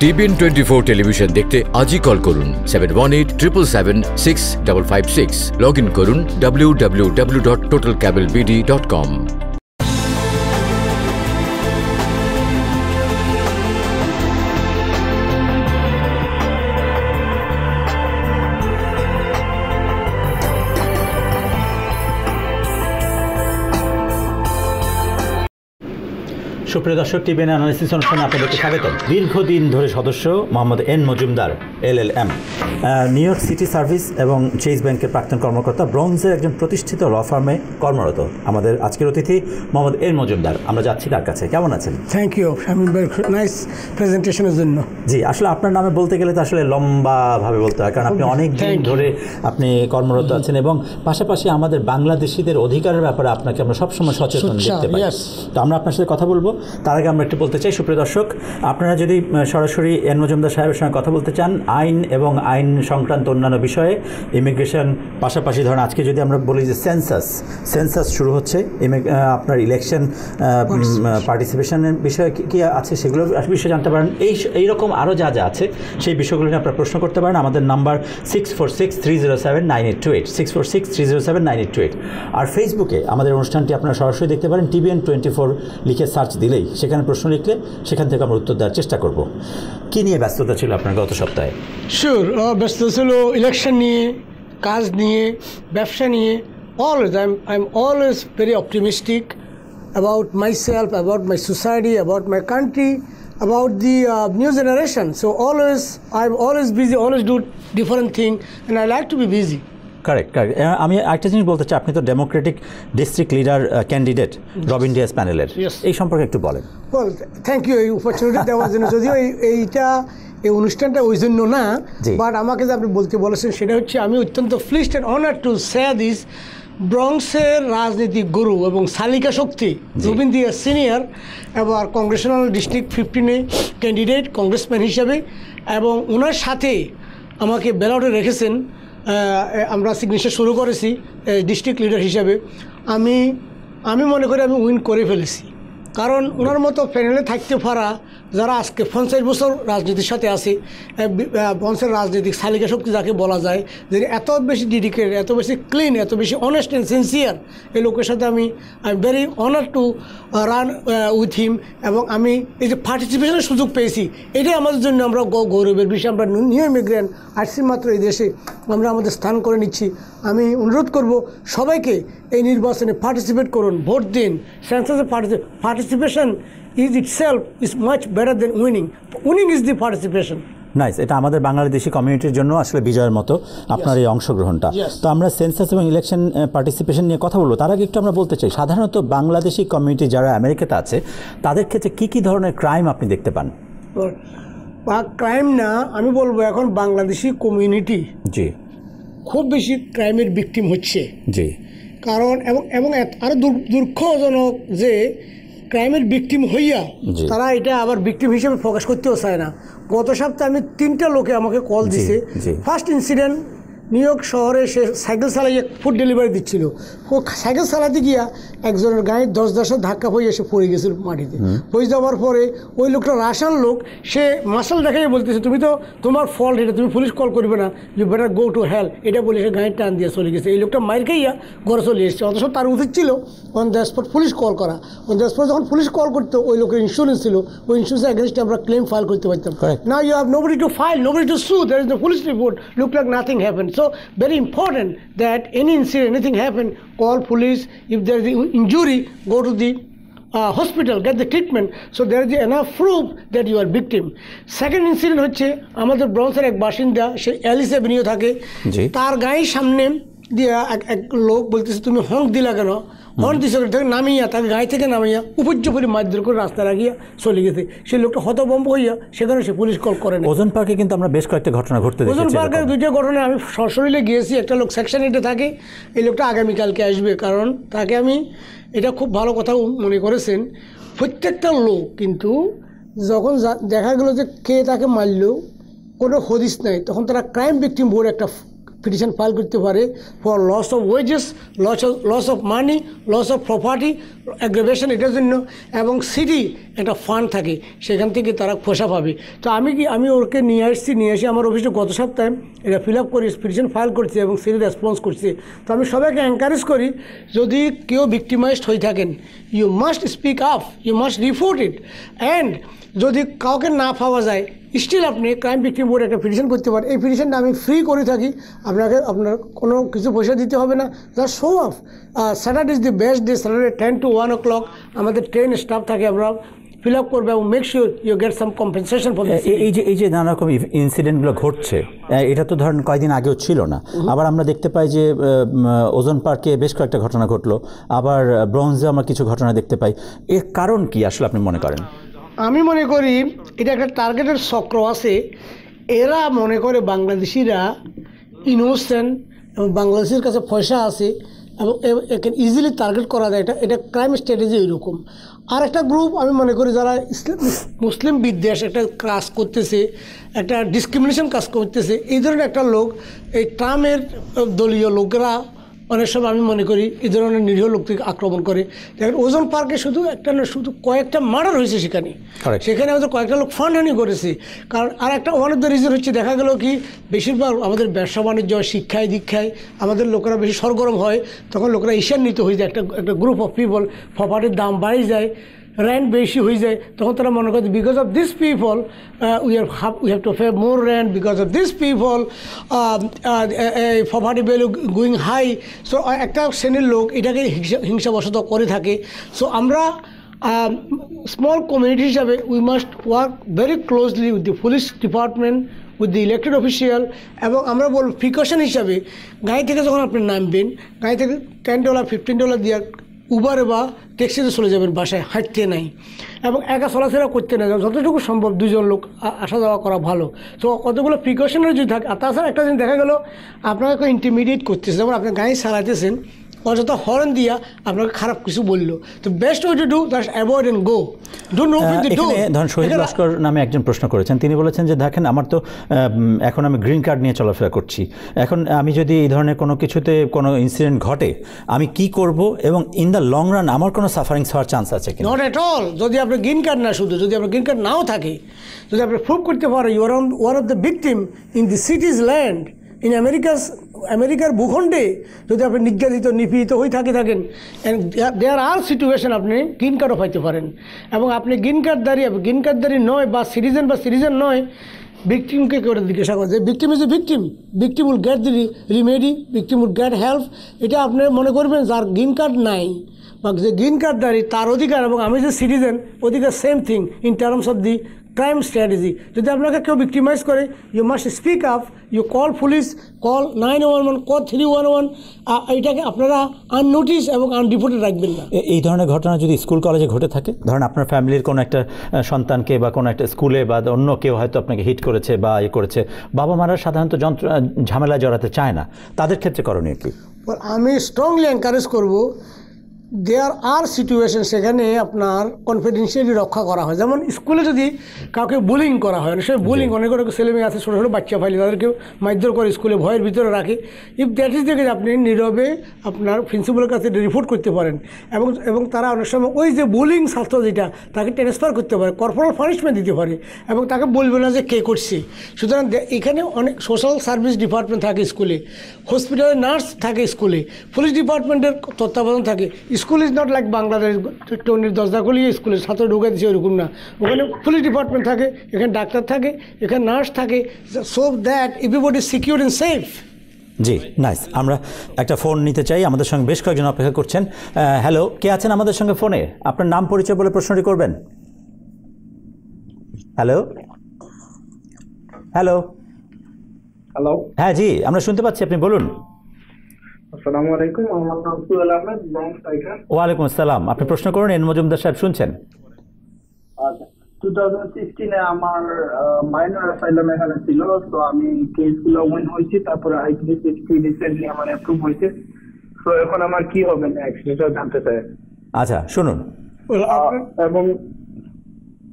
TVN twenty four television দেখতে আজই call করুন seven one eight triple seven six double five six log in করুন W W W dot total cable BD dot com সুপ্রিয় দর্শক TVN analysis অনুষ্ঠানে আপনাদেরকে স্বাগত দীর্ঘদিন ধরে সদস্য Mohammad N Majumdar L L M. New York City service এবং চেজ ব্যাংকের প্রাক্তন কর্মকর্তা ব্রোঞ্জের একজন প্রতিষ্ঠিত ল ফার্মে কর্মরত আমাদের আজকের অতিথি মোহাম্মদ এন মজুমদার। আমরা যাচ্ছি তার কাছে? কেমন আছেন? থ্যাংক ইউ নাইস প্রেজেন্টেশনের জন্য। জি আসলে আপনার নামে বলতে গেলে তো আসলে লম্বাভাবে বলতে হয় কারণ আপনি অনেক দিন ধরে আপনি কর্মরত আছেন এবং পাশাপাশি আমাদের বাংলাদেশিদের অধিকারের ব্যাপারে আপনাকে আমরা সবসময় সচেতন দেখতে পাই। তো আমরা আপনার সাথে কথা বলব। তার আগে আমরা একটু বলতে চাই সুপ্রিয় দর্শক আপনারা যদি সরাসরি এন মজুমদার সাহেবের সঙ্গে কথা বলতে চান আইন এবং আইন সংক্রান্ত অন্যান্য বিষয়ে ইমিগ্রেশন পাশাপাশি ধরেন আজকে যদি আমরা বলি যে সেন্সাস সেন্সাস শুরু হচ্ছে আপনার ইলেকশন পার্টিসিপেশনের বিষয়ে কি- কি আছে সেগুলো বিষয়ে জানতে পারেন। এই এইরকম আরও যা যা আছে সেই বিষয়গুলো নিয়ে আপনারা প্রশ্ন করতে পারেন। আমাদের number six four six three zero seven nine eight two eight six four six three zero seven nine eight two eight. আর ফেসবুকে আমাদের অনুষ্ঠানটি আপনারা সরাসরি দেখতে পারেন টিভিএন টোয়েন্টি ফোর লিখে সার্চ দিলেই সেখানে প্রশ্ন লিখলে সেখান থেকে আমরা উত্তর দেওয়ার চেষ্টা করব। কী নিয়ে ব্যস্ততা ছিল আপনার গত সপ্তাহে? শিওর ব্যস্ত ছিল ইলেকশন নিয়ে কাজ নিয়ে ব্যবসা নিয়ে। Always I am I am always very optimistic about myself about my society about my country about the uh, new generation. So always i'm always busy always do different thing and i like to be busy. Correct correct আমি একটা জিনিস বলতে চাই আপনি তো democratic district leader candidate Robin Dias প্যানেলের এই সম্পর্কে একটু বলেন। ওয়েল থ্যাংক ইউ এই অপরচুনিটি দেওয়ার জন্য। যদিও এই এইটা এই অনুষ্ঠানটা ওই জন্য না বাট আমাকে যে আপনি বলতে বলেছেন সেটা হচ্ছে আমি অত্যন্ত pleased and honour to share this ব্রংসের রাজনীতি গুরু এবং সালিকা শক্তি রুবিন দিয়া সিনিয়র এবার কংগ্রেশনাল ডিস্ট্রিক্ট ফিফটিনে ক্যান্ডিডেট কংগ্রেসম্যান হিসাবে এবং ওনার সাথে আমাকে ব্যালটে রেখেছেন আমরা সিগনেচার শুরু করেছি ডিস্ট্রিক্ট লিডার হিসাবে। আমি আমি মনে করি আমি উইন করে ফেলেছি। কারণ ওনার মতো প্যানেলে থাকতে পারা যারা আজকে পঞ্চাশ বছর রাজনীতির সাথে আছে বংশের রাজনীতিক শালিকা শক্তি যাকে বলা যায় যে এত বেশি ডেডিকেটেড এত বেশি ক্লিন এত বেশি অনেস্ট অ্যান্ড সিনসিয়ার এই লোকের সাথে আমি I am very honour to run with him এবং আমি এই যে পার্টিসিপেশনের সুযোগ পেয়েছি, এটাই আমাদের জন্য আমরা গৌরবের বিষয়, আমরা নিউ ইমিগ্রেন্ট আসছি মাত্র এই দেশে, আমরা আমাদের স্থান করে নিচ্ছি। আমি অনুরোধ করব সবাইকে এই নির্বাচনে পার্টিসিপেট করুন, ভোট দিন সেন্সাসে participation itself is much better than winning winning is the participation nice এটা আমাদের বাংলাদেশি কমিউনিটির জন্য আসলে বিজয়ের মতো আপনার এই অংশগ্রহণটা। তো আমরা সেন্সাস এবং ইলেকশন পার্টিসিপেশন নিয়ে কথা বলব। তার আগে একটু আমরা বলতে চাই সাধারণত বাংলাদেশি কমিউনিটি যারা আমেরিকাতে আছে তাদের ক্ষেত্রে কী কী ধরনের ক্রাইম আপনি দেখতে পান? ক্রাইম না আমি বলব এখন বাংলাদেশি কমিউনিটি জি। খুব বেশি ক্রাইমের ভিকটিম হচ্ছে। জি। কারণ এবং এবং আরও আরও দুঃখজনক যে ক্রাইমের ভিকটিম হইয়া তারা এটা আবার ভিকটিম হিসেবে প্রকাশ করতেও চায় না। গত সপ্তাহে আমি তিনটা লোকে আমাকে কল দিছে। ফার্স্ট ইনসিডেন্ট নিউ ইয়র্ক শহরে সে সাইকেল চালাইয়ে ফুড ডেলিভারি দিচ্ছিল। ও সাইকেল চালাতে গিয়া একজনের গায়ে দশ দশ ধাক্কা হয়ে এসে পড়ে গেছিল মাটিতে। পড়ে যাওয়ার পরে ওই লোকটা রাশান লোক সে মাসাল দেখাই বলতেছে তুমি তো তোমার ফল্ট এটা তুমি পুলিশ কল করবে না। You better go to hell এটা বলে সে গায়ে টান দিয়ে চলে গেছে। এই লোকটা মাইর খাইয়া ঘরে চলে এসেছে। অথচ তার উচিত ছিল on the spot police call করা। অন দ্য স্পট যখন পুলিশ কল করতো ওই লোকের ইন্স্যুরেন্স ছিল। ওই ইন্স্যুরেন্সের এগেনস্টে আমরা ক্লেম ফাইল করতে পারতাম. Now you have nobody to file, nobody to sue. There is no police report. Look like nothing happened. So very important that any incident, anything happen, call police. If there is an injury, go to the uh, hospital, get the treatment. So there is enough proof that you are victim. Second incident হচ্ছে আমাদের ব্রন্সের এক বাসিন্দা সে Alice Avenue থাকে। তার গায়ে সামনে দিয়ে এক এক লোক বলতেছে তুমি হংক দিলা কেন দিছে তাকে নামিয়া তাকে গায়ে থেকে নামিয়া উপর্য করে মারধর করে রাস্তা রাখিয়া চলে গেছে। সেই লোকটা হতবম্ব হইয়া সেখানে সে পুলিশ কল করে না ওজন পার্কে কিন্তু আমরা বেশ কয়েকটা ঘটনা ঘটতে ওজন পার্কের দুইটা ঘটনা আমি সশরীরে গিয়েছি। একটা লোক সেকশন এইটে থাকে এই লোকটা আগামীকালকে আসবে। কারণ তাকে আমি এটা খুব ভালো কথা মনে করেছেন প্রত্যেকটা লোক কিন্তু যখন দেখা গেলো যে কে তাকে মারলো কোনো হদিস নাই। তখন তারা ক্রাইম ভিক্টিম বোর্ড একটা পিটিশন ফাইল করতে পারে for loss of wages loss of loss of money loss of property aggravation এটার জন্য, এবং সিটি একটা ফান্ড থাকে, সেখান থেকে তারা খোসা পাবে। তো আমি কি, আমি ওকে নিয়ে আসছি, নিয়ে আসি আমার অফিসে গত সপ্তাহে এটা ফিল আপ করি পিটিশন ফাইল করছে এবং সিটি রেসপন্স করছে। তো আমি সবাইকে এনকারেজ করি, যদি কেউ ভিক্টিমাইজড হয়ে থাকেন you must speak up you must report it and যদি কাউকে না পাওয়া যায় স্টিল আপনি ক্রাইম ভিক্টিম বোর্ডে একটা পিটিশন করতে পারেন। এই পিটিশনটা আমি ফ্রি করে থাকি। আপনাকে আপনার কোনো কিছু পয়সা দিতে হবে না। Just show off Saturday is the best day Saturday ten to one o'clock আমাদের ট্রেন স্টাফ থাকে আমরা ফিল আপ করবে এবং make sure you get some compensation for এই যে এই যে নানা রকম ইনসিডেন্টগুলো ঘটছে এটা তো ধরেন কয়েকদিন আগেও ছিল না। আবার আমরা দেখতে পাই যে ওজন পার্কে বেশ কয়েকটা ঘটনা ঘটলো। আবার ব্রঞ্জে আমরা কিছু ঘটনা দেখতে পাই। এর কারণ কি আসলে আপনি মনে করেন? আমি মনে করি এটা একটা টার্গেটের চক্র আছে। এরা মনে করে বাংলাদেশিরা ইনোসেন্ট এবং বাংলাদেশের কাছে পয়সা আছে এবং একে ইজিলি টার্গেট করা যায়। এটা এটা ক্রাইম স্ট্র্যাটেজি এরকম। আর একটা গ্রুপ আমি মনে করি যারা ইসলাম, মুসলিম বিদ্বেষ একটা কাজ করতেছে, একটা ডিসক্রিমিনেশন কাজ করতেছে, এই ধরনের একটা লোক, এই ট্রামের দলীয় লোকেরা অনেক সময় আমি মনে করি এই ধরনের নিরীহ লোককে আক্রমণ করে। দেখেন ওজন পার্কে শুধু একটা না শুধু কয়েকটা মার্ডার হয়েছে সেখানে। সেখানে আমাদের কয়েকটা লোক ফান্ড হানি করেছে। কারণ আর একটা ওয়ান অফ দ্য রিজন হচ্ছে দেখা গেল কি বেশিরভাগ আমাদের ব্যবসা বাণিজ্য শিক্ষায় দীক্ষায় আমাদের লোকেরা বেশি সরগরম হয়। তখন লোকেরা ঈশান্বিত হয়ে যায়। একটা একটা গ্রুপ অফ পিপল প্রপার্টির দাম বাড়ি যায়। র্যান্ট বেশি হয়ে যায়, তখন তারা মনে করে because of this people we are we have to pay more rent because of this people property value going high so একটা শ্রেণির লোক এটাকে হিংসা, হিংসাবশত করে থাকে। সো আমরা স্মল কমিউনিটি হিসাবে we must work very closely with the police department with the elected official এবং আমরা বলব প্রিকশন হিসাবে, গাড়ি থেকে যখন আপনি নামবেন, গাড়ি থেকে টেন ডলার ফিফটিন ডলার দিয়ে উবারে বা ট্যাক্সিতে চলে যাবেন, বাসায় হাঁটতে নাই। এবং একা চলাফেরা করতে না যতটুকু সম্ভব দুজন লোক আসা যাওয়া করা ভালো। তো কতগুলো প্রিকশনের যদি থাকে তাছাড়া একটা জিনিস দেখা গেলো, আপনাকে ইন্টিমিডিয়েট করতেছে, যেমন আপনি গাড়ি চালাইতেছেন অযথা হর্ন দিয়া আপনাকে খারাপ কিছু বলল। তো best way to do that avoid and go ধরুন শহীদ লস্কর নামে একজন প্রশ্ন করেছেন। তিনি বলেছেন যে দেখেন আমার তো এখন আমি গ্রিন কার্ড নিয়ে চলাফেরা করছি। এখন আমি যদি এই ধরনের কোনো কিছুতে কোনো ইনসিডেন্ট ঘটে আমি কি করব এবং ইন দ্য লং রান আমার কোনো সাফারিংস হওয়ার চান্স আছে কি নট এট অল যদি আপনার গ্রিন কার্ড না শুধু যদি আপনার গ্রিন কার্ড নাও থাকে যদি আপনি প্রুভ করতে পারেন you are one of the victim in the cities land in Americas আমেরিকার ভূখণ্ডে যদি আপনি নির্যাতিত, নিপীড়িত হয়ে থাকে থাকেন দেয়ার আর সিচুয়েশন আপনি গ্রিন কার্ডও পাইতে পারেন। এবং আপনি গ্রিন কার্ড দাঁড়িয়ে গ্রিন কার্ড দাঁড়িয়ে নয় বা সিটিজেন বা সিটিজেন নয় ভিকটিমকে করে জিজ্ঞাসা করে যে victim is a victim victim will get the remedy victim will get help এটা আপনি মনে করবেন যার গ্রিন কার্ড নাই, বা যে গ্রিন কার্ডধারী তার অধিকার এবং আমি যে সিটিজেন অধিকার same thing in terms of the crime strategy যদি আপনাকে কেউ ভিক্টিমাইজ করে you must speak up you call police call nine one one call three one one এইটাকে আপনারা আননোটিস এবং আনরিপোর্টেড রাখবেন না। এই ধরনের ঘটনা যদি স্কুল কলেজে ঘটে থাকে ধরেন আপনার ফ্যামিলির কোনো একটা সন্তানকে বা কোনো একটা স্কুলে বা অন্য কেউ হয়তো আপনাকে হিট করেছে বা ইয়ে করেছে বাবা মারা সাধারণত যন্ত্র ঝামেলায় জড়াতে চায় না তাদের ক্ষেত্রে করণীয় কি? আমি স্ট্রংলি এনকারেজ করব দেয়ার আর সিচুয়েশন সেখানে আপনার কনফিডেন্সিয়ালি রক্ষা করা হয়। যেমন স্কুলে যদি কাউকে বুলিং করা হয় সে বুলিং অনেক অনেক ছেলে মেয়ে আছে ছোটো ছোটো বাচ্চা ফাইলে তাদেরকে মারধর করে স্কুলে ভয়ের ভিতরে রাখে। ইফ দ্যাট ইজ দেখে আপনি নীরবে আপনার প্রিন্সিপালের কাছে রিপোর্ট করতে পারেন। এবং এবং তারা অনেক সময় ওই যে বুলিং ছাত্র যেটা তাকে ট্রান্সফার করতে পারে কর্পোরাল পানিশমেন্ট দিতে পারে এবং তাকে বলবে না যে কে করছে। সুতরাং এখানে অনেক সোশ্যাল সার্ভিস ডিপার্টমেন্ট থাকে স্কুলে হসপিটালে নার্স থাকে স্কুলে পুলিশ ডিপার্টমেন্টের তত্ত্বাবধান থাকে school is not like Bangladesh টনির দরজা খুলিয়ে স্কুলে ছাত্র ঢুকে দিচ্ছে ওরকম না। ওখানে পুলিশ ডিপার্টমেন্ট থাকে এখানে ডাক্তার থাকে এখানে নার্স থাকে। So that everybody secure in safe G nice আমরা একটা ফোন নিতে চাই আমাদের সঙ্গে বেশ কয়েকজন অপেক্ষা করছেন। হ্যালো কে আছেন আমাদের সঙ্গে ফোনে আপনার নাম পরিচয় বলে প্রশ্নটি করবেন। হ্যালো হ্যালো হ্যালো হ্যাঁ জি আমরা শুনতে পাচ্ছি আপনি বলুন। আসসালামু আলাইকুম আমার নাম সুহেল আহমেদ ব্রঙ্ক টাইগার ওয়ালাইকুম আসসালাম। আপনি প্রশ্ন করুন এন মজুমদার সাহেব শুনছেন? টু থাউজেন্ড সিক্সটিনে আমার মাইনর অ্যাসাইলাম এখানে ছিল তো আমি কেসগুলো উইন হয়েছি তারপরে আইটি সিক্সটি রিসেন্টলি আমার অ্যাপ্রুভ হয়েছে। তো এখন আমার কি হবে নেক্সট সেটা জানতে চাই। আচ্ছা শুনুন। এবং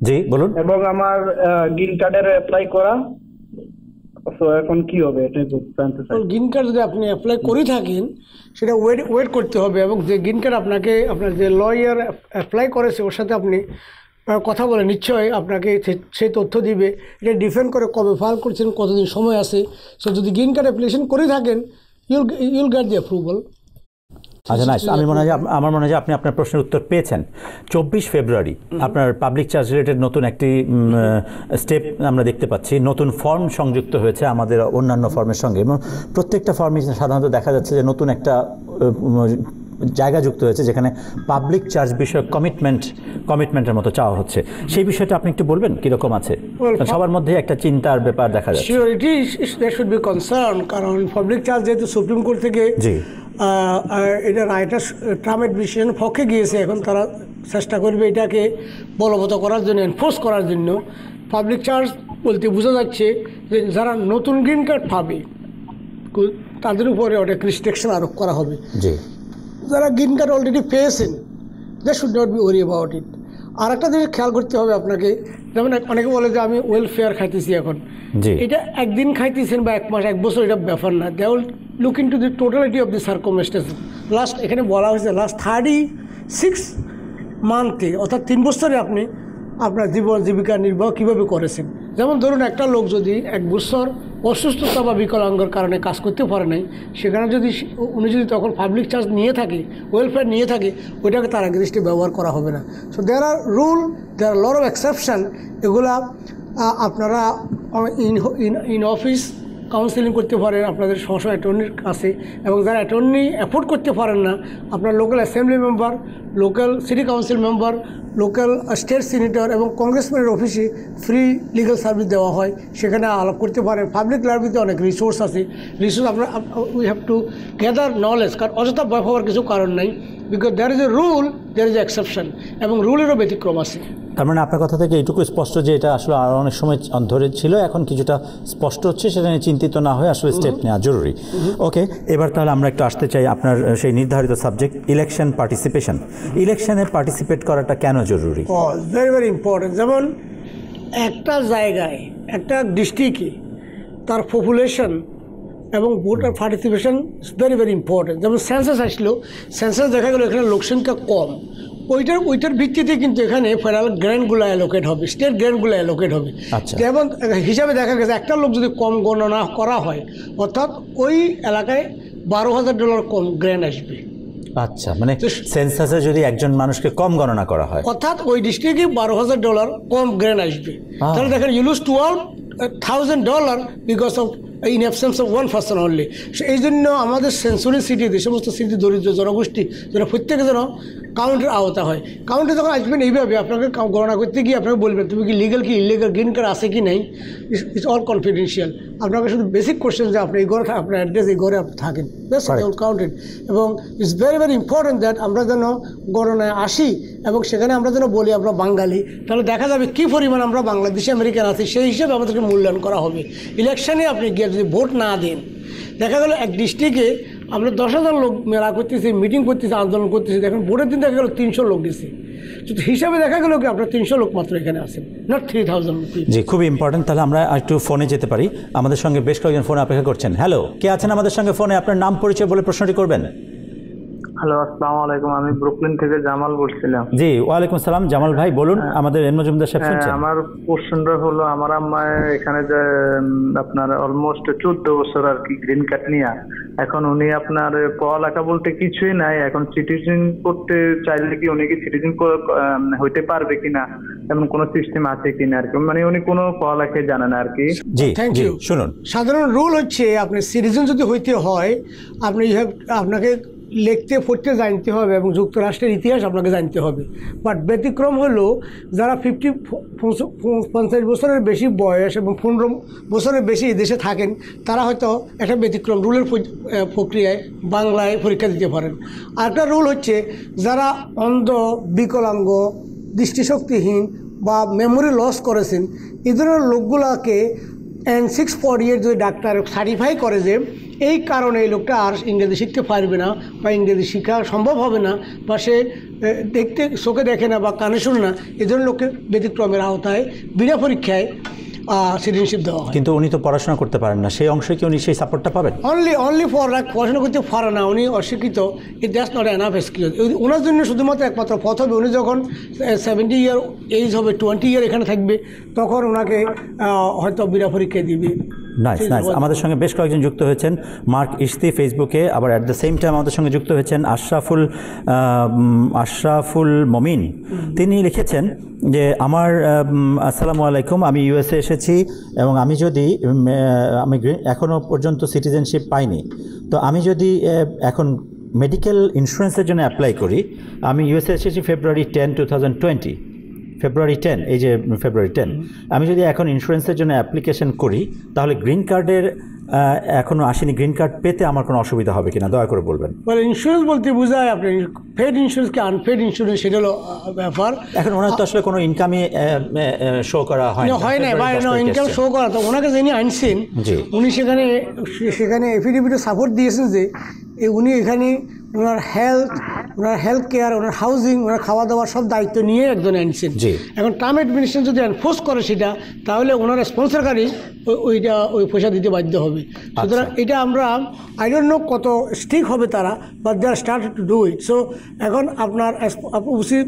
জি বলুন। এবং আমার গ্রিন কার্ডের অ্যাপ্লাই করা। তো এখন কি হবে এটাই জানতে চাই। গ্রিন কার্ড যদি আপনি অ্যাপ্লাই করে থাকেন, সেটা ওয়েট ওয়েট করতে হবে এবং যে গ্রিন কার্ড আপনাকে, আপনার যে লয়ার অ্যাপ্লাই করেছে, ওর সাথে আপনি কথা বলে নিশ্চয় আপনাকে সে- সে তথ্য দিবে। এটা ডিফেন্ড করে কবে ফাইল করছেন, কতদিন সময় আছে। সো যদি গ্রিন কার্ড অ্যাপ্লিকেশন করে থাকেন you'll you'll get the approval আচ্ছা নাইস আমি মনে হয় আমার মনে হয় আপনি আপনার প্রশ্নের উত্তর পেয়েছেন। চব্বিশ ফেব্রুয়ারি আপনার পাবলিক চার্জ রিলেটেড নতুন একটি স্টেপ আমরা দেখতে পাচ্ছি। নতুন ফর্ম সংযুক্ত হয়েছে আমাদের অন্যান্য ফর্মের সঙ্গে এবং প্রত্যেকটা ফর্মে সাধারণত দেখা যাচ্ছে যে নতুন একটা জায়গা যুক্ত হয়েছে যেখানে পাবলিক চার্জ বিষয়ক কমিটমেন্ট কমিটমেন্টের মতো চাওয়া হচ্ছে। সেই বিষয়টা আপনি একটু বলবেন? কীরকম আছে? সবার মধ্যে একটা চিন্তার ব্যাপার দেখা যাচ্ছে। দ্যাট শুড বি কনসার্ন কারণ পাবলিক চার্জ যেহেতু সুপ্রিম কোর্ট থেকে জি। এটা রায়টা ট্রাম্প অ্যাডমিনিস্ট্রেশন পক্ষে গিয়েছে এখন তারা চেষ্টা করবে এটাকে বলবৎ করার জন্য এনফোর্স করার জন্য। পাবলিক চার্জ বলতে বোঝা যাচ্ছে যে যারা নতুন গ্রিন কার্ড পাবে তাদের উপরে অনেক রিস্ট্রিকশন আরোপ করা হবে। যারা গ্রিন কার্ড অলরেডি পেয়েছেন they should not be worry about it আর একটা জিনিস খেয়াল করতে হবে আপনাকে। যেমন অনেকে বলে যে আমি ওয়েলফেয়ার খাইতেছি এখন। এটা একদিন খাইতেছেন বা এক মাস এক বছর এটা ব্যাপার না। They will look into the totality of the circumstance last এখানে বলা হয়েছে লাস্ট থার্টি সিক্স মান্থে অর্থাৎ তিন বছরে আপনি আপনার জীবন জীবিকা নির্বাহ কীভাবে করেছেন। যেমন ধরুন একটা লোক যদি এক বছর অসুস্থতা বা বিকলাঙ্গর কারণে কাজ করতে পারে নাই, সেখানে যদি উনি যদি তখন পাবলিক চার্জ নিয়ে থাকে ওয়েলফেয়ার নিয়ে থাকে, ওইটাকে তার দৃষ্টি ব্যবহার করা হবে না। So there are rule there are lot of exception এগুলা আপনারা ইন ইন অফিস কাউন্সিলিং করতে পারেন আপনাদের স্ব অ্যাটর্নির কাছে এবং যারা অ্যাটর্নি অ্যাফোর্ড করতে পারেন না, আপনার local assembly member local city council member local state senator এবং কংগ্রেসম্যানের অফিসে ফ্রি লিগাল সার্ভিস দেওয়া হয়। সেখানে আলাপ করতে পারেন। পাবলিক লাইব্রেরিতে অনেক রিসোর্স আছে। রিসোর্স আপনার we have to gather knowledge কারণ অযথা ভয় পাওয়ার কিছু কারণ নাই। Because there is a rule there is a exception এবং রুলেরও ব্যতিক্রম আছে। তার মানে আপনার কথা থেকে এইটুকু স্পষ্ট যে এটা আসলে আরও অনেক সময় ধরে ছিল এখন কিছুটা স্পষ্ট হচ্ছে সেটা নিয়ে চিন্তিত না হয়ে আসলে স্টেপ নেওয়া জরুরি। ওকে এবার তাহলে আমরা একটু আসতে চাই আপনার সেই নির্ধারিত সাবজেক্ট ইলেকশন পার্টিসিপেশন ইলেকশনে পার্টিসিপেট করাটা কেন জরুরি? ভেরি ভেরি ইম্পর্টেন্ট যেমন একটা জায়গায় একটা ডিস্ট্রিক্টে তার পপুলেশন এবং voter participation very very important যেমন সেন্সাস আসলো সেন্সাস দেখা গেলো এখানে লোকসংখ্যা কম। ওইটার ওইটার ভিত্তিতে কিন্তু এখানে ফেডারেল গ্র্যান্ডগুলো অ্যালোকেট হবে স্টেট গ্র্যান্ডগুলো অ্যালোকেট হবে। আচ্ছা। যেমন হিসাবে দেখা গেছে একটা লোক যদি কম গণনা করা হয় অর্থাৎ ওই এলাকায় বারো হাজার ডলার কম গ্র্যান্ড আসবে। আচ্ছা মানে সেন্সাসে যদি একজন মানুষকে কম গণনা করা হয় অর্থাৎ ওই ডিস্ট্রিক্টে বারো হাজার ডলার কম গ্রেন আসবে. তাহলে দেখেন you lose twelve thousand dollar because of in absence of one person only so এই জন্য আমাদের সেন্সুরি সিটি যে সমস্ত সিটি দরিদ্র জনগোষ্ঠী যেন প্রত্যেকে যেন কাউন্টের আওতা হয়। কাউন্টে যখন আসবেন এইভাবে আপনাকে গণনা করতে গিয়ে আপনাকে বলবেন তুমি কি লিগেল কি ইলিগাল গ্রিন কার্ড আছে কি নাই? ইটস অল কনফিডেন্সিয়াল আপনাকে শুধু বেসিক কোশ্চেন যে আপনি এই ঘরে আপনার অ্যাড্রেস এই ঘরে আপনি থাকেন। Correct. কাউন্টেড এবং it's very very important that আমরা যেন গণনায় আসি। এবং সেখানে আমরা যেন বলি আমরা বাঙালি, তাহলে দেখা যাবে কী পরিমাণ আমরা বাংলাদেশি, আমেরিকান আছি, সেই হিসেবে আমাদেরকে মূল্যায়ন করা হবে। ইলেকশানে আপনি গিয়ে যদি ভোট না দেন, দেখা গেলো এক ডিস্ট্রিক্টে আমরা দশ হাজার লোক মেলা করতেছি মিটিং করতেছি, আন্দোলন করতেছি, দেখেন ভোটের দিন দেখা গেলো তিনশো লোক গেছে। কিন্তু হিসাবে দেখা গেলো কি আপনার তিনশো লোক মাত্র এখানে আছেন নট থ্রি থাউজেন্ড জি, খুবই ইম্পর্টেন্ট তাহলে আমরা একটু ফোনে যেতে পারি। আমাদের সঙ্গে বেশ কয়েকজন ফোনে অপেক্ষা করছেন। হ্যালো কে আছেন আমাদের সঙ্গে ফোনে আপনার নাম, পরিচয় বলে প্রশ্নটি করবেন? হ্যালো আসসালামু আলাইকুম। আমি ব্রুকলিন থেকে জামাল বলছিলাম। জি ওয়ালাইকুম সালাম জামাল ভাই বলুন আমাদের এন মজুমদার সাহেব হ্যাঁ, শুনছেন। আমার কোশ্চেনটা হলো আমার আম্মা এখানে যে আপনার অলমোস্ট চোদ্দ বছর আর কি গ্রিন কার্ড নিয়ে। এখন উনি আপনার পড়ালেখা বলতে কিছুই নাই। এখন সিটিজেন করতে চাইলে কি উনি কি সিটিজেন হইতে পারবে কিনা? এমন কোনো সিস্টেম আছে কিনা আর কি? মানে উনি কোনো পড়ালেখাই জানে না আর কি। জি জি you. শুনুন। সাধারণ রুল হচ্ছে আপনি সিটিজেন যদি হইতে হয় আপনি আপনাকে লিখতে, পড়তে জানতে হবে এবং যুক্তরাষ্ট্রের ইতিহাস আপনাকে জানতে হবে। বাট ব্যতিক্রম হলো যারা ফিফটি পঞ্চাশ বছরের বেশি বয়স এবং পনেরো বছরের বেশি দেশে থাকেন, তারা হয়তো একটা ব্যতিক্রম রুলের প্রক্রিয়ায় বাংলায় পরীক্ষা দিতে পারেন। আরেকটা রুল হচ্ছে যারা অন্ধ, বিকলাঙ্গ, দৃষ্টিশক্তিহীন বা মেমোরি লস করেছেন এই ধরনের লোকগুলাকে অ্যান্ড সিক্স ফোর ইয়ার যদি ডাক্তার সার্টিফাই করে যে এই কারণে এই লোকটা আর ইংরেজি শিখতে পারবে না বা ইংরেজি শেখা সম্ভব হবে না বা সে দেখতে, চোখে দেখে না বা কানে শুনে না, এজন্য লোককে ব্যতিক্রমের আওতায় বিনা পরীক্ষায় সিটিজেনশিপ দেওয়া হয়। কিন্তু উনি তো পড়াশোনা করতে পারেন না। সেই অংশে কি উনি সেই সাপোর্টটা পাবেন? অনলি অনলি ফর লাইক পড়াশোনা করতে পারে না। উনি অশিক্ষিত। It that's not enough skill ওনার জন্য শুধুমাত্র একমাত্র পথ হবে। উনি যখন সেভেন্টি ইয়ার এজ হবে টোয়েন্টি ইয়ার এখানে থাকবে তখন ওনাকে হয়তো বিনা পরীক্ষা দিবে। নাইস নাইস আমাদের সঙ্গে বেশ কয়েকজন যুক্ত হয়েছেন। মার্ক ইস্তি ফেসবুকে আবার অ্যাট দ্য সেম টাইম আমাদের সঙ্গে যুক্ত হয়েছেন আশরাফুল আশরাফুল মমিন। তিনি লিখেছেন যে আমার আসসালামু আলাইকুম আমি ইউএসএ এসেছি এবং আমি যদি আমি এখনও পর্যন্ত সিটিজেনশিপ পাইনি। তো আমি যদি এখন মেডিকেল ইন্স্যুরেন্সের জন্য অ্যাপ্লাই করি আমি ইউএসএ এসেছি February ten two thousand twenty. February ten এই যে ফেব্রুয়ারি টেন আমি যদি এখন ইন্স্যুরেন্সের জন্য অ্যাপ্লিকেশন করি তাহলে গ্রিন কার্ডের এখনও আসেনি গ্রিন কার্ড পেতে আমার কোনো অসুবিধা হবে কিনা? দয়া করে বলবেন। মানে ইন্স্যুরেন্স বলতে বোঝায় আপনি পেড ইন্স্যুরেন্স কি আনপেড ইন্স্যুরেন্স সেটা হলো ব্যাপার। এখন ওনার তো আসলে কোনো ইনকামই শো করা হয় না, হয় না বা ইনকাম শো করা তো ওনাকে যিনি আনছেন জি। উনি সেখানে সেখানে এফিডেভিটে সাপোর্ট দিয়েছেন যে উনি এখানে ওনার হেলথ ওনার হেলথ কেয়ার ওনার হাউজিং ওনার খাওয়া দাওয়া সব দায়িত্ব নিয়ে একজন আনছেন। এখন টার্ম অ্যাডমিনিস্ট্রেশন যদি এনফোর্স করে সেটা তাহলে ওনার স্পন্সরকারী ওইটা ওই পয়সা দিতে বাধ্য হবে। সুতরাং এটা আমরা আই ডোন্ট নো কত স্টিক হবে তারা but they are start to do it so এখন আপনার উচিত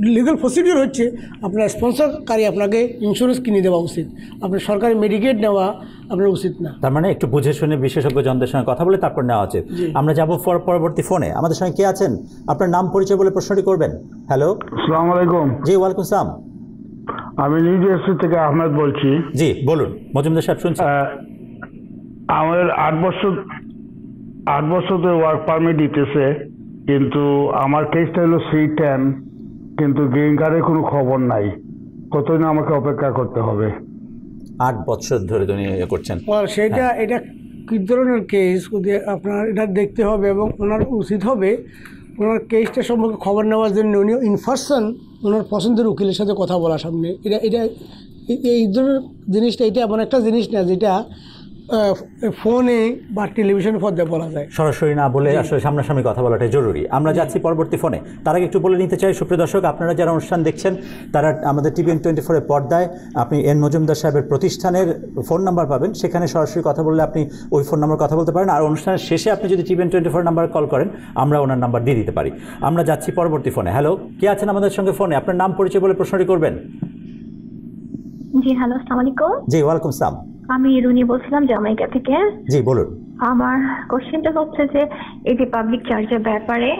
লিগাল প্রসিডিওর হচ্ছে আপনার স্পন্সরকারী আপনাকে ইন্স্যুরেন্স কিনে দেওয়া উচিত। আপনার সরকারি মেডিকেট নেওয়া আপনার উচিত না। তার মানে একটু বুঝে শুনে বিশেষজ্ঞ জনদের সঙ্গে কথা বলে তারপর নেওয়া উচিত। আমরা যাব পর- পরবর্তী ফোনে আমাদের সঙ্গে কে আছেন? আপনার নাম পরিচয় বলে প্রশ্নটি করবেন। হ্যালো আসসালামু আলাইকুম। জি ওয়ালাইকুম সালাম আমি নিউ জার্সি থেকে আহমেদ বলছি। জি বলুন। মজুমদার সাহেব শুনছি। আমার আট বছর আট বছর ধরে ওয়ার্ক পারমিট দিতেছে কিন্তু আমার কেসটা হলো সি টেন কিন্তু গ্রিন কার্ডের কোনো খবর নাই। কতদিন আমাকে অপেক্ষা করতে হবে। আট বছর ধরে উনি ইয়ে করছেন। সেটা এটা কী ধরনের কেস আপনার এটা দেখতে হবে এবং ওনার উচিত হবে ওনার কেসটা সম্পর্কে খবর নেওয়ার জন্য উনি ইনফারশন ওনার পছন্দের উকিলের সাথে কথা বলা সামনে। এটা এটা এই ধরনের জিনিসটা এটা এমন একটা জিনিস না যেটা ফোনে বা টেলিভিশনের পর্দায় বলা যায়। সরাসরি না বলে আসলে সামনাসামনি কথা বলাটাই জরুরি। আমরা যাচ্ছি পরবর্তী ফোনে। তার আগে একটু বলে নিতে চাই সুপ্রিয় দর্শক আপনারা যারা অনুষ্ঠান দেখছেন তারা আমাদের টিভিএন টোয়েন্টি ফোরের পর্দায় আপনি এন মজুমদার সাহেবের প্রতিষ্ঠানের ফোন নাম্বার পাবেন। সেখানে সরাসরি কথা বললে আপনি ওই ফোন নাম্বার কথা বলতে পারেন। আর অনুষ্ঠানের শেষে আপনি যদি TVN twenty four number call করেন আমরা ওনার নাম্বার দিয়ে দিতে পারি। আমরা যাচ্ছি পরবর্তী ফোনে। হ্যালো কে আছেন আমাদের সঙ্গে ফোনে? আপনার নাম পরিচয় বলে প্রশ্নটি করবেন? জি হ্যালো আসসালামু আলাইকুম। জি ওয়ালাইকুম সালাম আমি রুনি বলছিলাম জামাইকা থেকে। জি বলুন। আমার কোশ্চেনটা হচ্ছে যে এই যে পাবলিক চার্জের ব্যাপারে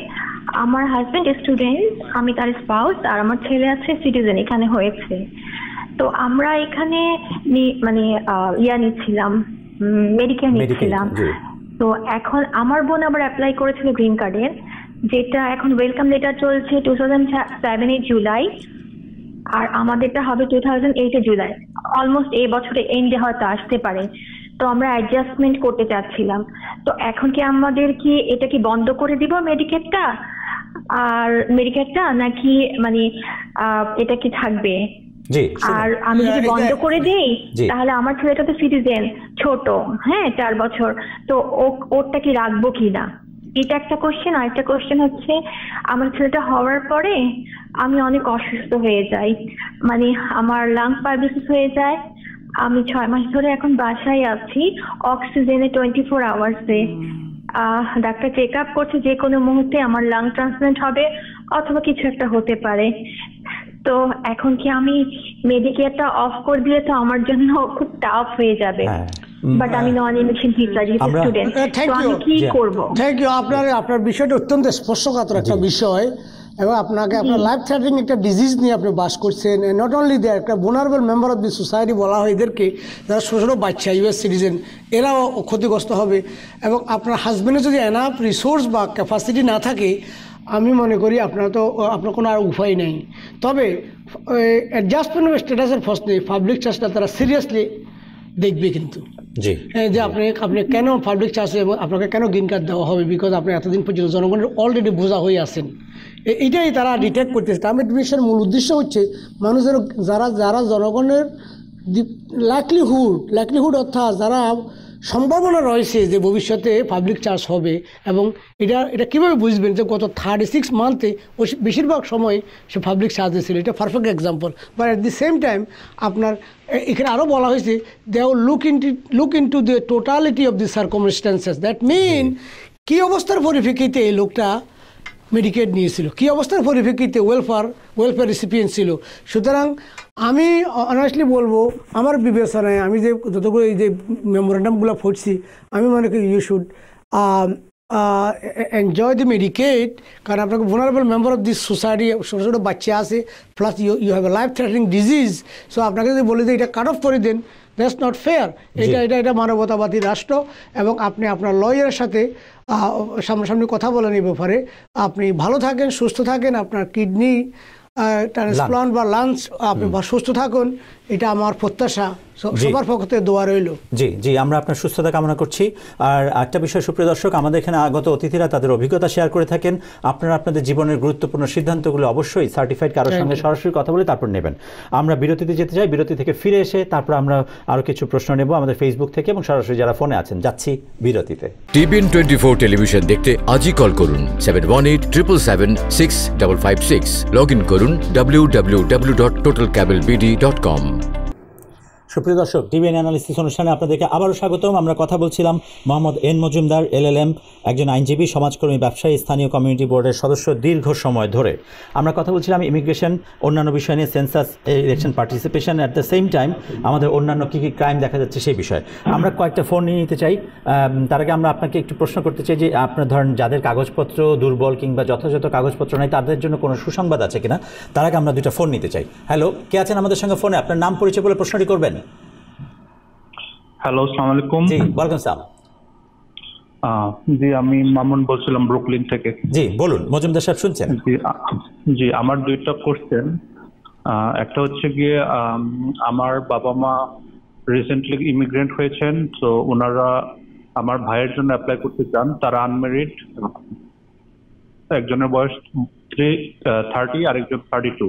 আমার হাজবেন্ড স্টুডেন্ট আমি তার স্পাউস আর আমার ছেলে আছে সিটিজেন এখানে হয়েছে। তো আমরা এখানে মানে ইয়া নিচ্ছিলাম মেডিকেল নিচ্ছিলাম। তো এখন আমার বোন আবার অ্যাপ্লাই করেছিল গ্রিন কার্ডের যেটা এখন ওয়েলকাম লেটার চলছে টু থাউজেন্ড সেভেনের জুলাই আর আমাদেরটা হবে টু থাউজেন্ড এইটে জুলাই। অলমোস্ট এই বছরে এন্ডে হয়তো আসতে পারে। তো আমরা অ্যাডজাস্টমেন্ট করতে চাচ্ছিলাম। তো এখন কি আমাদের কি এটা কি বন্ধ করে দিব মেডিকেটটা আর মেডিকেটটা নাকি মানে আহ, এটা কি থাকবে? আর আমি যদি বন্ধ করে দেই। তাহলে আমার ছেলেটা তো সিটিজেন ছোট হ্যাঁ চার বছর। তো ও- ওরটা কি রাখব কি না এটা একটা কোশ্চেন আর একটা কোশ্চেন হচ্ছে আমার ছেলেটা হওয়ার পরে আমি অনেক অসুস্থ হয়ে যাই। মানে আমার লাং পারবিসিস হয়ে যায়। আমি ছয় মাস ধরে এখন বাসায় আছি। অক্সিজেনে টোয়েন্টি ফোর আওয়ার্সে ডাক্তার চেক আপ করছে যে কোনো মুহূর্তে আমার লাং ট্রান্সপ্লান্ট হবে অথবা কিছু একটা হতে পারে। তো এখন কি আমি মেডিকেয়ারটা অফ করে দিলে তো আমার জন্য খুব টাফ হয়ে যাবে। হ্যাঁ। বাট আমি নন আমরা- স্টুডেন্ট আমি you. কি। করব? থ্যাংক ইউ আপনার আপনার বিষয়টা অত্যন্ত স্পর্শকাতর একটা বিষয়। এবং আপনাকে আপনার লাইফ থ্রেটিং একটা ডিজিজ নিয়ে আপনি বাস করছেন। নট অনলি দেয়ার একটা vulnerable member of the society বলা হয় এদেরকে যারা ছোটো ছোটো বাচ্চা ইউএস সিটিজেন এরাও ক্ষতিগ্রস্ত হবে। এবং আপনার হাজব্যান্ডের যদি এনাফ রিসোর্স বা ক্যাপাসিটি না থাকে আমি মনে করি আপনার তো আপনার কোনো আর উপায় নেই। তবে অ্যাডজাস্টমেন্ট অফ স্ট্যাটাসের ফসলে পাবলিক চার্জটা তারা সিরিয়াসলি দেখবে কিন্তু। জি। হ্যাঁ, যে আপনি আপনি কেন পাবলিক চার্জে এবং আপনাকে কেন গ্রিন কার্ড দেওয়া হবে? বিকজ আপনি এতদিন পর্যন্ত জনগণের অলরেডি বোঝা হয়ে আছেন। এ- এইটাই তারা ডিটেক্ট করতেছে। টার্ম অ্যাডমিশনের মূল উদ্দেশ্য হচ্ছে মানুষের যারা যারা জনগণের লাইকলিহুড লাইকলিহুড অর্থাৎ যারা সম্ভাবনা রয়েছে যে ভবিষ্যতে পাবলিক চার্জ হবে এবং এটা এটা কীভাবে বুঝবেন যে গত থার্টি সিক্স মান্থে বেশিরভাগ সময় সে পাবলিক চার্জ ছিল? এটা perfect example but at the same time আপনার এখানে আরও বলা হয়েছে they look in look into the totality of the circumstances that mean কী অবস্থার পরিপ্রেক্ষিতে এই লোকটা মেডিকেট নিয়েছিল। কী অবস্থার পরিপ্রেক্ষিতে ওয়েলফেয়ার ওয়েলফেয়ার রিসিপিয়েন্ট ছিল? সুতরাং আমি অনেস্টলি বলব আমার বিবেচনায় আমি যে যতগুলো এই যে মেমোরেন্ডামগুলো পড়ছি আমি মনে করি you should enjoy the Medicaid কারণ আপনাকে vulnerable member of this society ছোটো ছোটো বাচ্চা আছে plus you you have a life threatening disease so আপনাকে যদি বলে যে এটা কাট অফ করে দেন দ্যাটস নট ফেয়ার এটা এটা এটা মানবতাবাদী রাষ্ট্র এবং আপনি আপনার লয়ারের সাথে সামনাসামনি কথা বলেন এই ব্যাপারে আপনি ভালো থাকেন সুস্থ থাকেন আপনার কিডনি ট্রান্সপ্লান্ট বা লাঞ্চ আপনি বা সুস্থ থাকুন এটা আমার প্রত্যাশা। সবার পক্ষ থেকে দোয়া রইল। জি জি আমরা আপনার সুস্থতা কামনা করছি। আর একটা বিষয় সুপ্রিয় দর্শক আমাদের এখানে আগত অতিথিরা তাদের অভিজ্ঞতা শেয়ার করে থাকেন। আপনারা আপনাদের জীবনের গুরুত্বপূর্ণ সিদ্ধান্তগুলো অবশ্যই সার্টিফাইড কারোর সঙ্গে সরাসরি কথা বলে তারপর নেবেন। আমরা বিরতিতে যেতে চাই বিরতি থেকে ফিরে এসে তারপর আমরা আরও কিছু প্রশ্ন নেব আমাদের ফেসবুক থেকে এবং সরাসরি যারা ফোনে আছেন যাচ্ছি বিরতিতে। টিভিএন টোয়েন্টি ফোর টেলিভিশন দেখতে আজই কল করুন seven one eight triple seven six double five six log in করুন W W W dot total cable BD dot com সুপ্রিয় দর্শক টিভিএন অ্যানালিসিস অনুষ্ঠানে আপনাদেরকে আবারও স্বাগতম। আমরা কথা বলছিলাম মোহাম্মদ এন মজুমদার এলএলএম একজন আইনজীবী, সমাজকর্মী, ব্যবসায়ী, স্থানীয় কমিউনিটি বোর্ডের সদস্য দীর্ঘ সময় ধরে। আমরা কথা বলছিলাম ইমিগ্রেশন, অন্যান্য বিষয় নিয়ে, census, election participation at the same time আমাদের অন্যান্য কী কী ক্রাইম দেখা যাচ্ছে সেই বিষয়ে। আমরা কয়েকটা ফোন নিয়ে নিতে চাই। তার আগে আমরা আপনাকে একটু প্রশ্ন করতে চাই যে, আপনার ধরেন যাদের কাগজপত্র দুর্বল কিংবা যথাযথ কাগজপত্র নেই, তাদের জন্য কোনো সুসংবাদ আছে কিনা? তার আগে আমরা দুটো ফোন নিতে চাই। হ্যালো, কে আছেন আমাদের সঙ্গে ফোনে? আপনার নাম, পরিচয় বলে প্রশ্নটি করবেন? হ্যালো সালাম আলাইকুম জি ওয়েলকাম সালাম। জি আমি মামুন বলছিলাম ব্রুকলিন থেকে। জি বলুন মজুমদার সাহেব শুনছেন? জি জি আমার দুইটা কোশ্চেন একটা হচ্ছে গিয়ে আমার বাবা মা রিসেন্টলি ইমিগ্রেন্ট হয়েছেন তো ওনারা আমার ভাইয়ের জন্য অ্যাপ্লাই করতে চান। তারা আনমেরিড একজনের বয়স থ্রি থার্টি আরেকজন থার্টি টু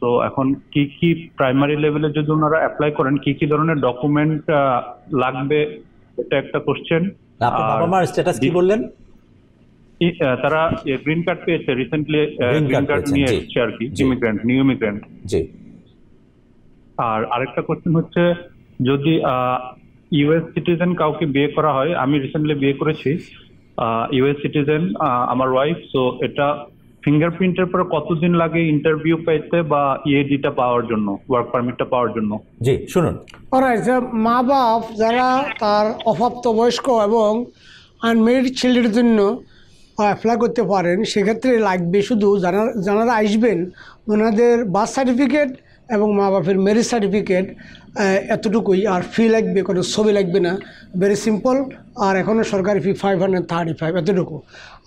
তো এখন কি কি প্রাইমারি লেভেলে যদি ওনারা অ্যাপ্লাই করেন কি কি ধরনের ডকুমেন্ট লাগবে? এটা একটা কোশ্চেন আপনার বাবা মার স্ট্যাটাস কি বললেন? তারা গ্রিন কার্ড পেয়েছে রিসেন্টলি গ্রিন কার্ড নিয়ে এসেছে আর কি। ইমিগ্রেন্ট নিউ ইমিগ্রেন্ট জি। আর আরেকটা কোশ্চেন হচ্ছে যদি ইউএস সিটিজেন কাউকে বিয়ে করা হয় আমি রিসেন্টলি বিয়ে করেছি ইউএস সিটিজেন আমার ওয়াইফ সো এটা ফিঙ্গারপ্রিন্টের পরে কতদিন লাগে ইন্টারভিউ পেতে বা ইএডিটা পাওয়ার জন্য ওয়ার্ক পারমিটটা পাওয়ার জন্য? জি শুনুন। অলরাইট মা বাপ যারা তার অপ্রাপ্তবয়স্ক এবং আনমেরিড ছেলের জন্য অ্যাপ্লাই করতে পারেন সেক্ষেত্রে লাগবে শুধু যারা যারা আসবেন ওনাদের বার্থ সার্টিফিকেট এবং মা বাপের ম্যারেজ সার্টিফিকেট এতটুকুই। আর ফি লাগবে, কোনো ছবি লাগবে না। ভেরি সিম্পল আর এখনও সরকারি fee five hundred thirty five এতটুকু।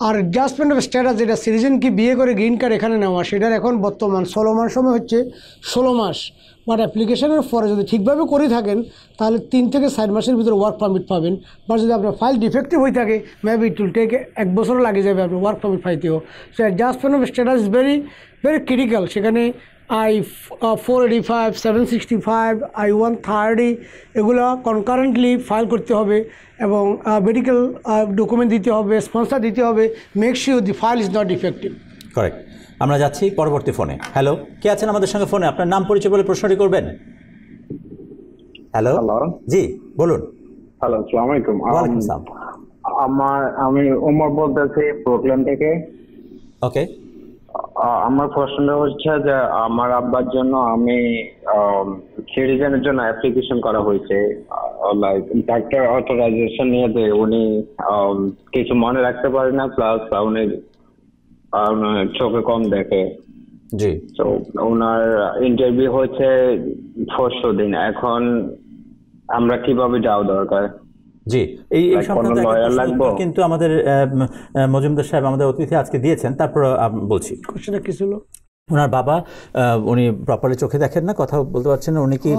আর অ্যাডজাস্টমেন্ট অফ স্ট্যাটাস যেটা সিটিজেনকে বিয়ে করে গ্রিন কার্ড এখানে নেওয়া, সেটার এখন বর্তমান ষোলো মাস সময় হচ্ছে, ষোলো মাস। বাট অ্যাপ্লিকেশনের পরে যদি ঠিকভাবে করে থাকেন, তাহলে তিন থেকে চার মাসের ভিতরে ওয়ার্ক পারমিট পাবেন। বা যদি আপনার ফাইল ডিফেক্টিভ হয়ে থাকে মেবি ইট উইল টেক এক বছরও লাগে যাবে আপনার work permit পাইতেও। So adjustment of status very very critical সেখানে I four eighty five seven sixty five I one thirty এগুলো কনকারেন্টলি ফাইল করতে হবে এবং মেডিকেল ডকুমেন্ট দিতে হবে স্পন্সার দিতে হবে make sure the file is not defective correct আমরা যাচ্ছি পরবর্তী ফোনে হ্যালো কে আছেন আমাদের সঙ্গে ফোনে আপনার নাম পরিচয় বলে প্রশ্নটি করবেন। হ্যালো জি বলুন। হ্যালো আসসালামু আলাইকুম। আমার আমি ওমর বলতেছি প্রোগ্রাম থেকে। ওকে আমার প্রশ্নটা হচ্ছে যে আমার আব্বার জন্য আমি সিটিজেনের জন্য অ্যাপ্লিকেশন করা হয়েছে। লাইক ডাক্তার অথরাইজেশন নিয়ে যে উনি কিছু মনে রাখতে পারে না প্লাস উনি চোখে কম দেখে। জি। তো ওনার ইন্টারভিউ হচ্ছে পরশু দিন এখন আমরা কীভাবে যাওয়া দরকার? জি এই এই সংক্রান্ত? কিন্তু আমাদের মজুমদার সাহেব আমাদের অতিথি আজকে দিয়েছেন তারপর বলছি। কোশ্চেনটা কী ছিল? ওনার বাবা উনি প্রপারলি চোখে দেখেন না কথা বলতে পারছেন না উনি কি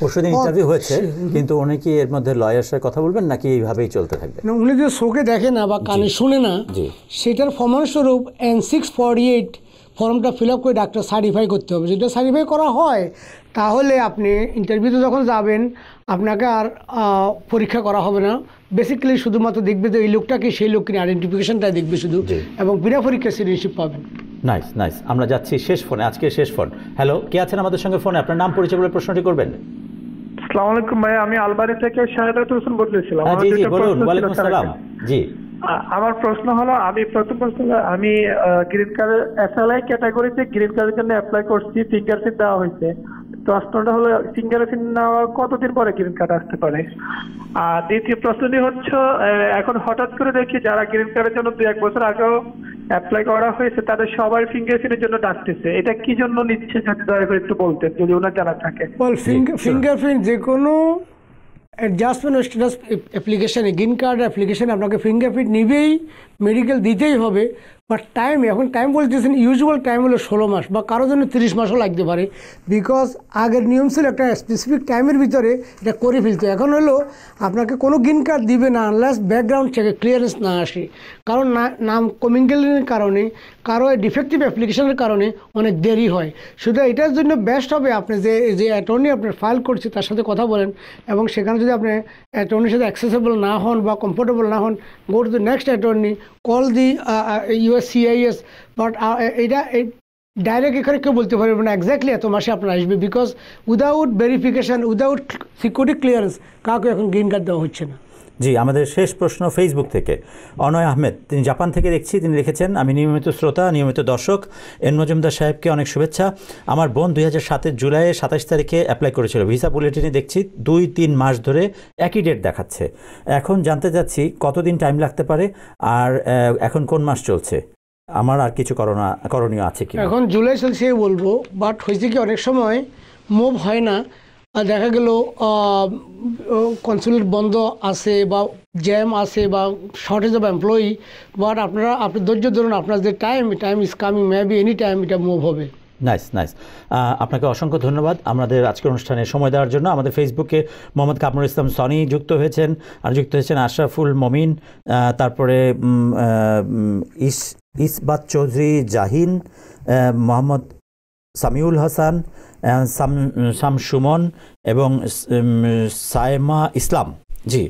পরশুদিন ইন্টারভিউ হয়েছে কিন্তু উনি কি এর মধ্যে লয়ার সাথে কথা বলবেন নাকি এইভাবেই চলতে থাকবে? না উনি যে চোখে দেখে না বা কানে শুনে না। সেটার প্রমাণস্বরূপ এন সিক্স ফর্টি এইট ফর্মটা ফিল আপ করে ডাক্তার সার্টিফাই করতে হবে। যদি সার্টিফাই করা হয় তাহলে আপনি ইন্টারভিউতে যখন যাবেন আপনাকে আর পরীক্ষা করা হবে না। বেসিক্যালি শুধুমাত্র দেখবে যে এই লোকটা কি সেই লোক কিনা আইডেন্টিফিকেশনটা দেখবে শুধু। এবং বিনা পরীক্ষায় সিটিজেনশিপ পাবেন। নাইস নাইস আমরা যাচ্ছি শেষ ফোনে আজকে শেষ ফোন হ্যালো কে আছেন আমাদের সঙ্গে ফোনে আপনার নাম পরিচয় বলে প্রশ্নটি করবেন। আসসালামু আলাইকুম ভাই আমি আলবানি থেকে শাহেদাত হোসেন বলতেছিলাম। জি জি বলুন ওয়ালাইকুম স্যারের সালাম কাছে। জি। আমার প্রশ্ন হলো আমি প্রথম প্রশ্ন আমি গ্রিন কার্ডের এসএলআই ক্যাটাগরিতে গ্রিন কার্ডের জন্য অ্যাপ্লাই করছি ফিঙ্গারপ্রিন্ট দেওয়া হয়েছে। প্রশ্নটা হলো ফিঙ্গারপ্রিন্ট নেওয়ার কতদিন পরে গ্রিন কার্ড আসতে পারে? আর দ্বিতীয় প্রশ্নটি হচ্ছে আহ, এখন হঠাৎ করে দেখি যারা গ্রিন কার্ডের জন্য দু এক বছর আগেও অ্যাপ্লাই করা হয়েছে তাদের সবার ফিঙ্গারপ্রিন্টের জন্য ডাকতেছে। এটা কি জন্য নিচ্ছে যদি দয়া করে একটু বলতেন যদি ওনার জানা থাকে. ফিঙ্গারপ্রিন্ট যে কোনো অ্যাডজাস্টমেন্ট স্ট্যাটাস অ্যাপ্লিকেশানে গ্রিন কার্ড অ্যাপ্লিকেশানে আপনাকে ফিঙ্গারপ্রিন্ট নিবেই মেডিকেল দিতেই হবে। বাট টাইম এখন টাইম বলতেছেন ইউজুয়াল টাইম হলো ষোলো মাস বা কারোর জন্য তিরিশ মাসও লাগতে পারে। বিকজ আগের নিয়ম ছিল একটা স্পেসিফিক টাইমের ভিতরে এটা করে ফেলতে। এখন হলো আপনাকে কোনো গ্রিন কার্ড দিবে না আনলেস ব্যাকগ্রাউন্ড চেকে ক্লিয়ারেন্স না আসে। কারণ না- নাম কমিংগেলের কারণে, কারও ডিফেক্টিভ অ্যাপ্লিকেশনের কারণে অনেক দেরি হয়। শুধু এটার জন্য বেস্ট হবে আপনি যে যে অ্যাটর্নি আপনি ফাইল করছে, তার সাথে কথা বলেন এবং সেখানে যদি আপনি অ্যাটর্নির সাথে অ্যাক্সেসেবল না হন বা কমফোর্টেবল না হন go to the next attorney call the US CIS but এটা ডাইরেক্ট এখানে কেউ বলতে পারবে না এক্স্যাক্টলি এত মাসে আপনার আসবে because without verification without security clearance কাউকে এখন গ্রিন কার্ড দেওয়া হচ্ছে না। জি, আমাদের শেষ প্রশ্ন ফেসবুক থেকে। অনয় আহমেদ, তিনি জাপান থেকে দেখছি, তিনি লিখেছেন, আমি নিয়মিত শ্রোতা, নিয়মিত দর্শক। এন মজুমদার সাহেবকে অনেক শুভেচ্ছা। আমার বোন দুই হাজার সাতের জুলাইয়ের সাতাশ তারিখে অ্যাপ্লাই করেছিল। ভিসা বুলেটিনে দেখছি দুই তিন মাস ধরে একই ডেট দেখাচ্ছে। এখন জানতে চাচ্ছি, কতদিন টাইম লাগতে পারে? আর এখন কোন মাস চলছে? আমার আর কিছু করোনা, করণীয় আছে কি এখন জুলাই চলছে বলব বাট হয়েছে কি অনেক সময় মুভ হয় না। দেখা গেল কনসুলেট বন্ধ আছে বা জ্যাম আছে বা শর্টেজ অফ এমপ্লয়ি বাট আপনারা, আপনি ধৈর্য ধরুন, আপনার যে time time is coming may be any time এটা মুভ হবে। নাইস নাইস আপনাকে অসংখ্য ধন্যবাদ। আমাদের আজকের অনুষ্ঠানে সময় দেওয়ার জন্য আমাদের ফেসবুকে মোহাম্মদ কামরুল ইসলাম সনি যুক্ত হয়েছেন, আর যুক্ত হয়েছেন আশরাফুল মমিন তারপরে ইস, ইসবাত চৌধুরী জাহিন মোহাম্মদ সামিউল হাসান সাম সাম সুমন এবং সায়মা ইসলাম। জি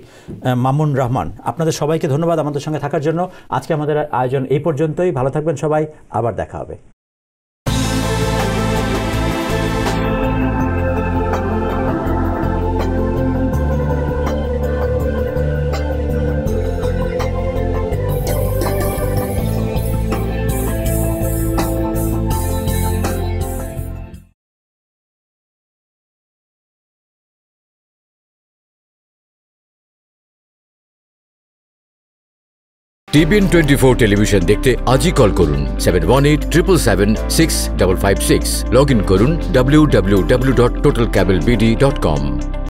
মামুন রহমান, আপনাদের সবাইকে ধন্যবাদ আমাদের সঙ্গে থাকার জন্য। আজকে আমাদের আয়োজন এই পর্যন্তই। ভালো থাকবেন সবাই। আবার দেখা হবে। টিভিএন টোয়েন্টি ফোর টেলিভিশন দেখতে আজই কল করুন seven one eight triple seven six double five six log in করুন W W W dot total cable BD dot com